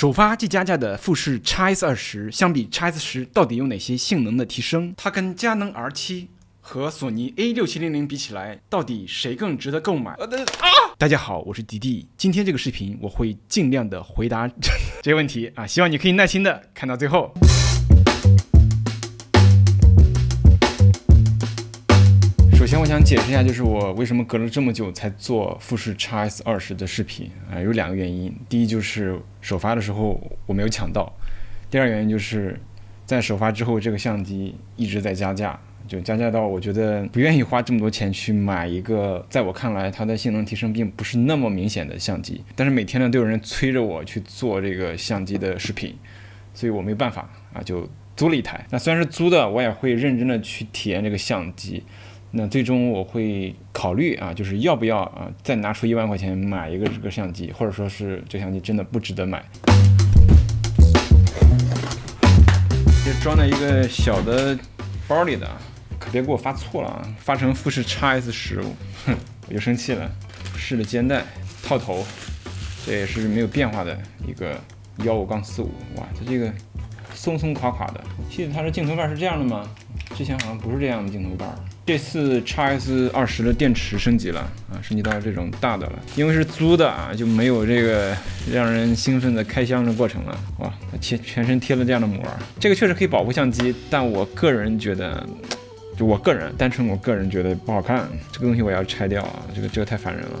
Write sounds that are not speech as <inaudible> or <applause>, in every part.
首发即加价的富士 X S 二十，相比 X S 十到底有哪些性能的提升？它跟佳能 R 七和索尼 A 六七零零比起来，到底谁更值得购买？呃啊！大家好，我是迪迪，今天这个视频我会尽量的回答这些问题啊，希望你可以耐心的看到最后。首先，我想解释一下，就是我为什么隔了这么久才做富士 X S 二十的视频啊，有两个原因。第一就是首发的时候我没有抢到，第二原因就是在首发之后，这个相机一直在加价，就加价到我觉得不愿意花这么多钱去买一个在我看来它的性能提升并不是那么明显的相机。但是每天呢都有人催着我去做这个相机的视频，所以我没办法啊，就租了一台。那虽然是租的，我也会认真的去体验这个相机。那最终我会考虑啊，就是要不要啊，再拿出一万块钱买一个这个相机，或者说是这相机真的不值得买。这装在一个小的包里的，可别给我发错了啊，发成富士 X S 十，哼，我就生气了。试的肩带套头，这也是没有变化的一个幺五杠四五，哇，它这个松松垮垮的。记得它的镜头盖是这样的吗？之前好像不是这样的镜头盖。这次 X S 二十的电池升级了啊，升级到这种大的了。因为是租的啊，就没有这个让人兴奋的开箱的过程了。哇，它贴全身贴了这样的膜，这个确实可以保护相机，但我个人觉得，就我个人单纯我个人觉得不好看。这个东西我要拆掉啊，这个这个太烦人了。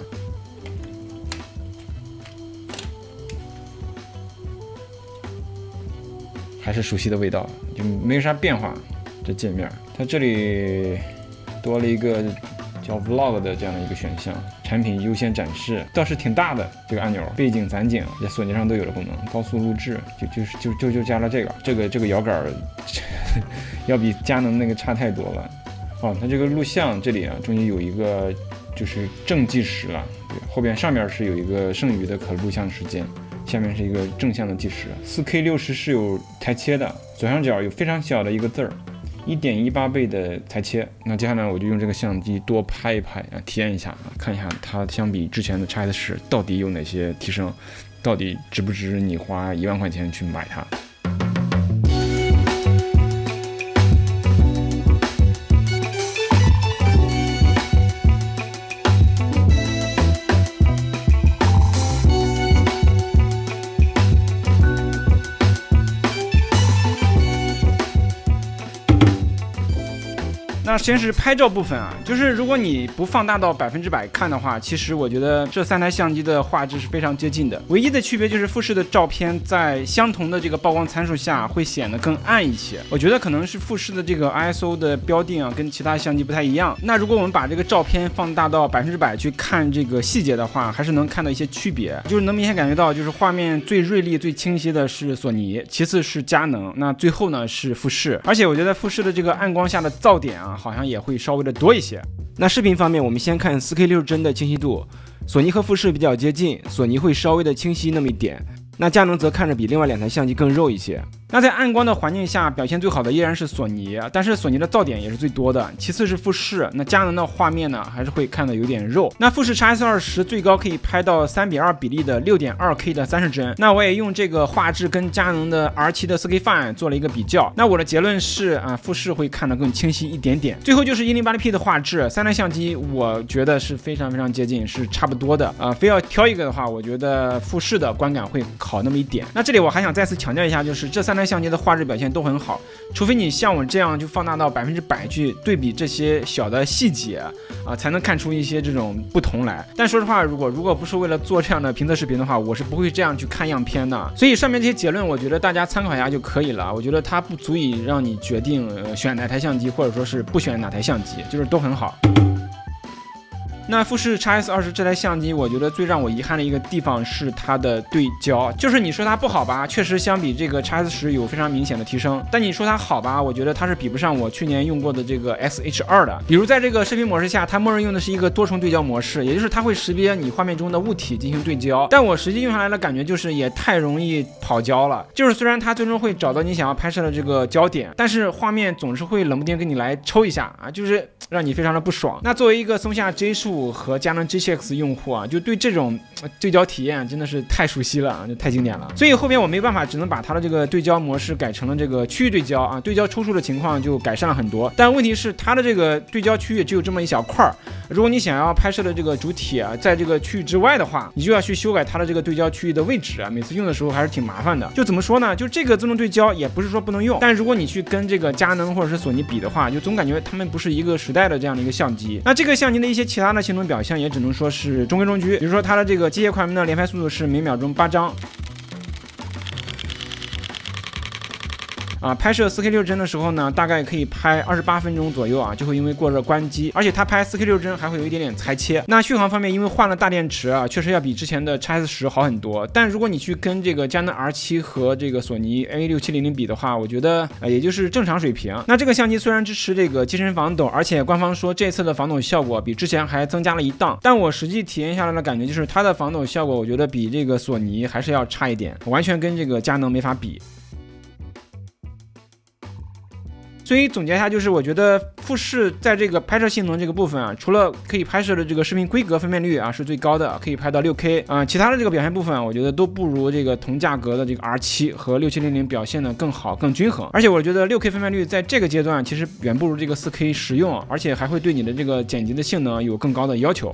还是熟悉的味道，就没啥变化。这界面，它这里。多了一个叫 Vlog 的这样的一个选项，产品优先展示倒是挺大的这个按钮，背景散景在索尼上都有的功能，高速录制就就是就就就加了这个，这个这个摇杆 <laughs> 要比佳能那个差太多了。哦，它这个录像这里啊，终于有一个就是正计时了，后边上面是有一个剩余的可录像时间，下面是一个正向的计时，4K 六十是有台切的，左上角有非常小的一个字儿。一点一八倍的裁切，那接下来我就用这个相机多拍一拍啊，体验一下啊，看一下它相比之前的 X S 十到底有哪些提升，到底值不值你花一万块钱去买它。那先是拍照部分啊，就是如果你不放大到百分之百看的话，其实我觉得这三台相机的画质是非常接近的。唯一的区别就是富士的照片在相同的这个曝光参数下会显得更暗一些。我觉得可能是富士的这个 ISO 的标定啊，跟其他相机不太一样。那如果我们把这个照片放大到百分之百去看这个细节的话，还是能看到一些区别，就是能明显感觉到，就是画面最锐利、最清晰的是索尼，其次是佳能，那最后呢是富士。而且我觉得富士的这个暗光下的噪点啊。好像也会稍微的多一些。那视频方面，我们先看 4K60 帧的清晰度，索尼和富士比较接近，索尼会稍微的清晰那么一点，那佳能则看着比另外两台相机更肉一些。那在暗光的环境下，表现最好的依然是索尼，但是索尼的噪点也是最多的。其次是富士，那佳能的画面呢，还是会看的有点肉。那富士 X S 二十最高可以拍到三比二比例的六点二 K 的三十帧。那我也用这个画质跟佳能的 R 七的四 K Fine 做了一个比较。那我的结论是啊，富士会看得更清晰一点点。最后就是一零八零 P 的画质，三台相机我觉得是非常非常接近，是差不多的。啊，非要挑一个的话，我觉得富士的观感会好那么一点。那这里我还想再次强调一下，就是这三台相机的画质表。现都很好，除非你像我这样就放大到百分之百去对比这些小的细节啊，才能看出一些这种不同来。但说实话，如果如果不是为了做这样的评测视频的话，我是不会这样去看样片的。所以上面这些结论，我觉得大家参考一下就可以了。我觉得它不足以让你决定选哪台相机，或者说是不选哪台相机，就是都很好。那富士 X S 二十这台相机，我觉得最让我遗憾的一个地方是它的对焦，就是你说它不好吧，确实相比这个 X S 十有非常明显的提升，但你说它好吧，我觉得它是比不上我去年用过的这个 S H 二的。比如在这个视频模式下，它默认用的是一个多重对焦模式，也就是它会识别你画面中的物体进行对焦，但我实际用下来的感觉就是也太容易跑焦了。就是虽然它最终会找到你想要拍摄的这个焦点，但是画面总是会冷不丁给你来抽一下啊，就是让你非常的不爽。那作为一个松下 J 十和佳能 G7X 用户啊，就对这种对焦体验真的是太熟悉了啊，就太经典了。所以后边我没办法，只能把它的这个对焦模式改成了这个区域对焦啊，对焦抽搐的情况就改善了很多。但问题是它的这个对焦区域只有这么一小块儿，如果你想要拍摄的这个主体啊，在这个区域之外的话，你就要去修改它的这个对焦区域的位置啊，每次用的时候还是挺麻烦的。就怎么说呢？就这个自动对焦也不是说不能用，但如果你去跟这个佳能或者是索尼比的话，就总感觉他们不是一个时代的这样的一个相机。那这个相机的一些其他的性能表现也只能说是中规中矩，比如说它的这个机械快门的连拍速度是每秒钟八张。啊，拍摄 4K 六帧的时候呢，大概可以拍二十八分钟左右啊，就会因为过热关机，而且它拍 4K 六帧还会有一点点裁切。那续航方面，因为换了大电池啊，确实要比之前的 x S 十好很多。但如果你去跟这个佳能 R 七和这个索尼 A 六七零零比的话，我觉得呃也就是正常水平。那这个相机虽然支持这个机身防抖，而且官方说这次的防抖效果比之前还增加了一档，但我实际体验下来的感觉就是它的防抖效果，我觉得比这个索尼还是要差一点，完全跟这个佳能没法比。所以总结一下，就是我觉得富士在这个拍摄性能这个部分啊，除了可以拍摄的这个视频规格分辨率啊是最高的，可以拍到六 K 啊，其他的这个表现部分，我觉得都不如这个同价格的这个 R 七和六七零零表现的更好、更均衡。而且我觉得六 K 分辨率在这个阶段其实远不如这个四 K 实用，而且还会对你的这个剪辑的性能有更高的要求。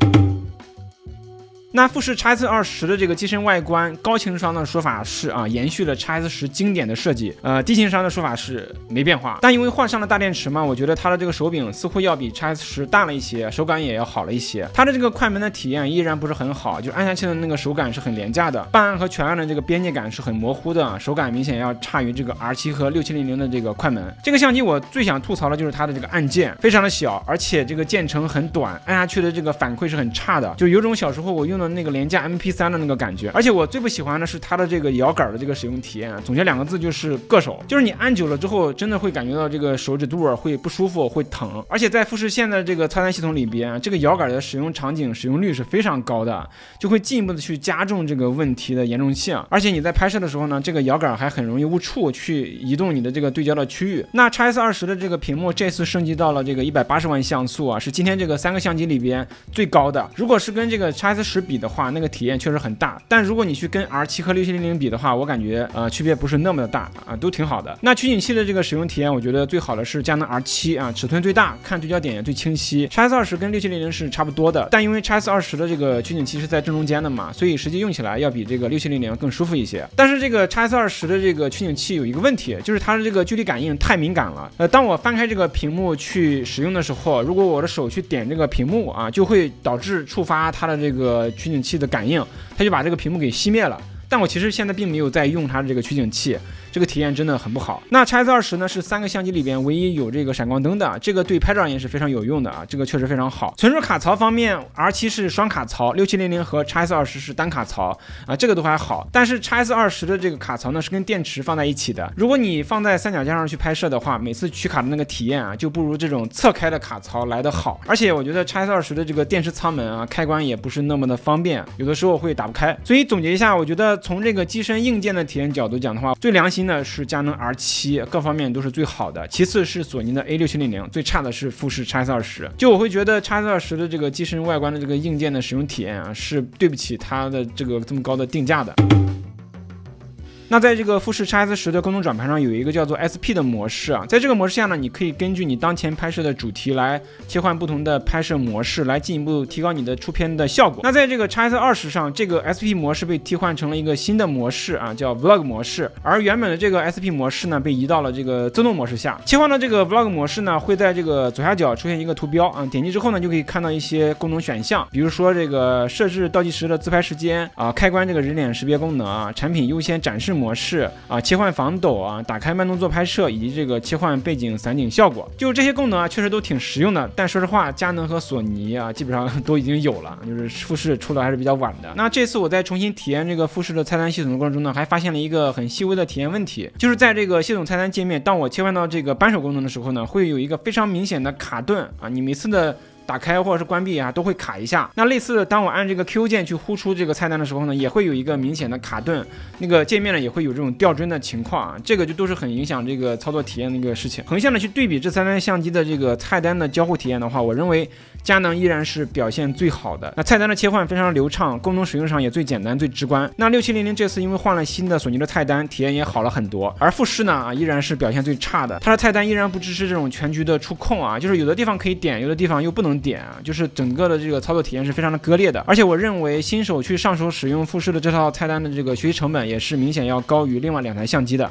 那富士 x S 二十的这个机身外观，高情商的说法是啊，延续了 x S 十经典的设计。呃，低情商的说法是没变化。但因为换上了大电池嘛，我觉得它的这个手柄似乎要比 x S 十大了一些，手感也要好了一些。它的这个快门的体验依然不是很好，就按下去的那个手感是很廉价的，半按和全按的这个边界感是很模糊的，手感明显要差于这个 R 七和六七零零的这个快门。这个相机我最想吐槽的就是它的这个按键非常的小，而且这个键程很短，按下去的这个反馈是很差的，就有种小时候我用的。那个廉价 MP3 的那个感觉，而且我最不喜欢的是它的这个摇杆的这个使用体验。总结两个字就是硌手，就是你按久了之后，真的会感觉到这个手指肚会不舒服，会疼。而且在富士现在这个操作系统里边，这个摇杆的使用场景使用率是非常高的，就会进一步的去加重这个问题的严重性。而且你在拍摄的时候呢，这个摇杆还很容易误触，去移动你的这个对焦的区域。那 x S 二十的这个屏幕这次升级到了这个一百八十万像素啊，是今天这个三个相机里边最高的。如果是跟这个 x S 十比，的话，那个体验确实很大，但如果你去跟 R 七和六七零零比的话，我感觉呃区别不是那么的大啊，都挺好的。那取景器的这个使用体验，我觉得最好的是佳能 R 七啊，尺寸最大，看对焦点也最清晰。x S 二十跟六七零零是差不多的，但因为 x S 二十的这个取景器是在正中间的嘛，所以实际用起来要比这个六七零零更舒服一些。但是这个 x S 二十的这个取景器有一个问题，就是它的这个距离感应太敏感了。呃，当我翻开这个屏幕去使用的时候，如果我的手去点这个屏幕啊，就会导致触发它的这个取景器的感应。它就把这个屏幕给熄灭了，但我其实现在并没有在用它的这个取景器。这个体验真的很不好。那 x S 二十呢是三个相机里边唯一有这个闪光灯的，这个对拍照而言是非常有用的啊，这个确实非常好。存储卡槽方面，R 七是双卡槽，六七零零和 x S 二十是单卡槽啊，这个都还好。但是 x S 二十的这个卡槽呢是跟电池放在一起的，如果你放在三脚架上去拍摄的话，每次取卡的那个体验啊就不如这种侧开的卡槽来得好。而且我觉得 x S 二十的这个电池舱门啊开关也不是那么的方便，有的时候会打不开。所以总结一下，我觉得从这个机身硬件的体验角度讲的话，最良心那是佳能 R 七各方面都是最好的，其次是索尼的 A 六七零零，最差的是富士 x S 二十。就我会觉得 x S 二十的这个机身外观的这个硬件的使用体验啊，是对不起它的这个这么高的定价的。那在这个富士 x S 十的功能转盘上有一个叫做 SP 的模式啊，在这个模式下呢，你可以根据你当前拍摄的主题来切换不同的拍摄模式，来进一步提高你的出片的效果。那在这个 x S 二十上，这个 SP 模式被替换成了一个新的模式啊，叫 Vlog 模式，而原本的这个 SP 模式呢，被移到了这个自动模式下。切换到这个 Vlog 模式呢，会在这个左下角出现一个图标啊，点击之后呢，就可以看到一些功能选项，比如说这个设置倒计时的自拍时间啊，开关这个人脸识别功能啊，产品优先展示模式啊。切换防抖啊，打开慢动作拍摄，以及这个切换背景散景效果，就这些功能啊，确实都挺实用的。但说实话，佳能和索尼啊，基本上都已经有了，就是富士出的还是比较晚的。那这次我在重新体验这个富士的菜单系统的过程中呢，还发现了一个很细微的体验问题，就是在这个系统菜单界面，当我切换到这个扳手功能的时候呢，会有一个非常明显的卡顿啊，你每次的。打开或者是关闭啊，都会卡一下。那类似当我按这个 Q 键去呼出这个菜单的时候呢，也会有一个明显的卡顿，那个界面呢也会有这种掉帧的情况啊，这个就都是很影响这个操作体验的一个事情。横向的去对比这三台相机的这个菜单的交互体验的话，我认为佳能依然是表现最好的。那菜单的切换非常流畅，功能使用上也最简单最直观。那六七零零这次因为换了新的索尼的菜单，体验也好了很多。而富士呢啊依然是表现最差的，它的菜单依然不支持这种全局的触控啊，就是有的地方可以点，有的地方又不能点啊，就是整个的这个操作体验是非常的割裂的。而且我认为新手去上手使用富士的这套菜单的这个学习成本也是明显要高于另外两台相机的。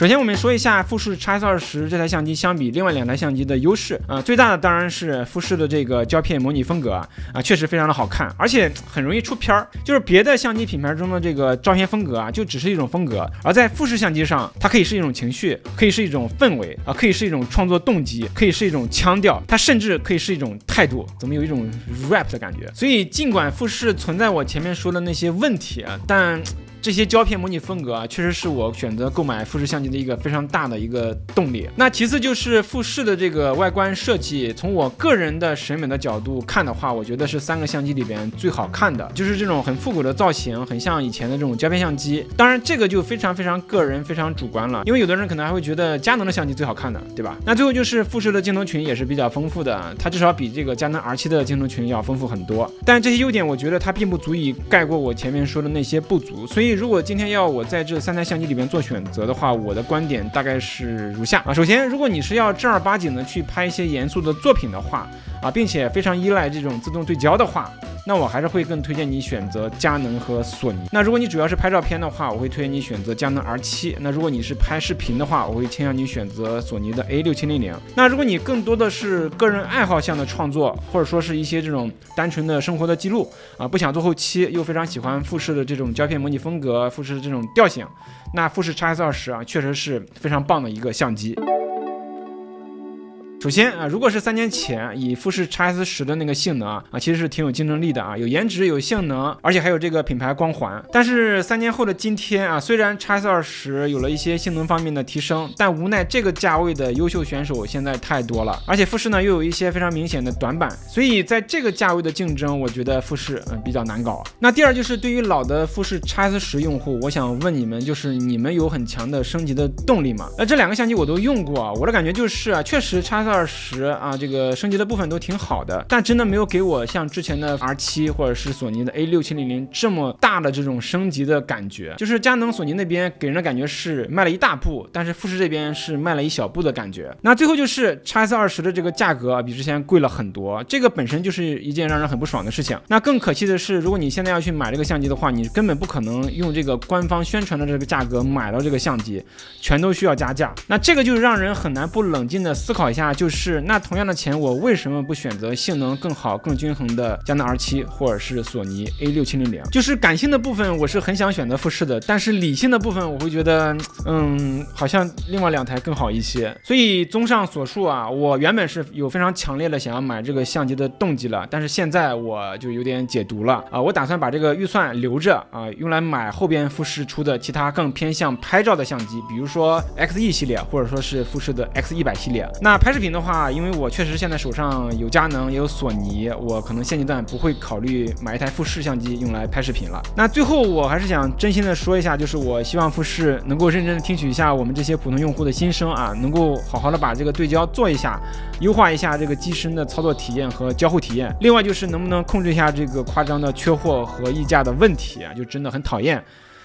首先，我们说一下富士 X S 二十这台相机相比另外两台相机的优势啊，最大的当然是富士的这个胶片模拟风格啊，啊，确实非常的好看，而且很容易出片儿。就是别的相机品牌中的这个照片风格啊，就只是一种风格，而在富士相机上，它可以是一种情绪，可以是一种氛围啊，可以是一种创作动机，可以是一种腔调，它甚至可以是一种态度，怎么有一种 rap 的感觉？所以，尽管富士存在我前面说的那些问题啊，但。这些胶片模拟风格啊，确实是我选择购买富士相机的一个非常大的一个动力。那其次就是富士的这个外观设计，从我个人的审美的角度看的话，我觉得是三个相机里边最好看的，就是这种很复古的造型，很像以前的这种胶片相机。当然，这个就非常非常个人，非常主观了，因为有的人可能还会觉得佳能的相机最好看的，对吧？那最后就是富士的镜头群也是比较丰富的，它至少比这个佳能 R7 的镜头群要丰富很多。但这些优点，我觉得它并不足以盖过我前面说的那些不足，所以。如果今天要我在这三台相机里面做选择的话，我的观点大概是如下啊。首先，如果你是要正儿八经的去拍一些严肃的作品的话啊，并且非常依赖这种自动对焦的话。那我还是会更推荐你选择佳能和索尼。那如果你主要是拍照片的话，我会推荐你选择佳能 R7。那如果你是拍视频的话，我会倾向你选择索尼的 A 六七零零。那如果你更多的是个人爱好向的创作，或者说是一些这种单纯的生活的记录啊，不想做后期，又非常喜欢富士的这种胶片模拟风格，富士的这种调性，那富士 X S 二十啊，确实是非常棒的一个相机。首先啊，如果是三年前以富士 X S 十的那个性能啊，其实是挺有竞争力的啊，有颜值，有性能，而且还有这个品牌光环。但是三年后的今天啊，虽然 X S 二十有了一些性能方面的提升，但无奈这个价位的优秀选手现在太多了，而且富士呢又有一些非常明显的短板，所以在这个价位的竞争，我觉得富士嗯比较难搞。那第二就是对于老的富士 X S 十用户，我想问你们，就是你们有很强的升级的动力吗？那这两个相机我都用过啊，我的感觉就是啊，确实 X S 二十啊，这个升级的部分都挺好的，但真的没有给我像之前的 R 七或者是索尼的 A 六七零零这么大的这种升级的感觉。就是佳能、索尼那边给人的感觉是迈了一大步，但是富士这边是迈了一小步的感觉。那最后就是 X S 二十的这个价格比之前贵了很多，这个本身就是一件让人很不爽的事情。那更可气的是，如果你现在要去买这个相机的话，你根本不可能用这个官方宣传的这个价格买到这个相机，全都需要加价。那这个就是让人很难不冷静的思考一下，就是。那同样的钱，我为什么不选择性能更好、更均衡的佳能 R7 或者是索尼 A 六七零零？就是感性的部分，我是很想选择富士的，但是理性的部分，我会觉得，嗯，好像另外两台更好一些。所以综上所述啊，我原本是有非常强烈的想要买这个相机的动机了，但是现在我就有点解读了啊，我打算把这个预算留着啊，用来买后边富士出的其他更偏向拍照的相机，比如说 XE 系列，或者说是富士的 X 一百系列。那拍视频的话，因为我确实现在手上有佳能也有索尼，我可能现阶段不会考虑买一台富士相机用来拍视频了。那最后我还是想真心的说一下，就是我希望富士能够认真的听取一下我们这些普通用户的心声啊，能够好好的把这个对焦做一下，优化一下这个机身的操作体验和交互体验。另外就是能不能控制一下这个夸张的缺货和溢价的问题啊，就真的很讨厌。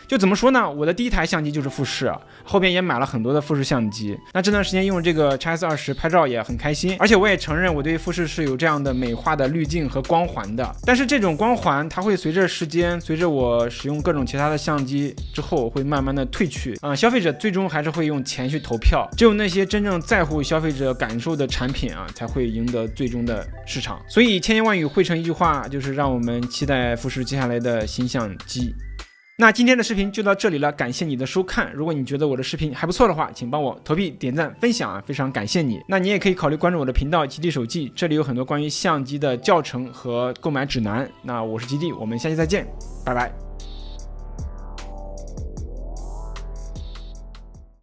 就怎么说呢？我的第一台相机就是富士，后边也买了很多的富士相机。那这段时间用这个 X S 二十拍照也很开心，而且我也承认我对富士是有这样的美化的滤镜和光环的。但是这种光环它会随着时间，随着我使用各种其他的相机之后，会慢慢的褪去。啊，消费者最终还是会用钱去投票，只有那些真正在乎消费者感受的产品啊，才会赢得最终的市场。所以千言万语汇成一句话，就是让我们期待富士接下来的新相机。那今天的视频就到这里了，感谢你的收看。如果你觉得我的视频还不错的话，请帮我投币、点赞、分享啊，非常感谢你。那你也可以考虑关注我的频道“极地手记”，这里有很多关于相机的教程和购买指南。那我是极地，我们下期再见，拜拜。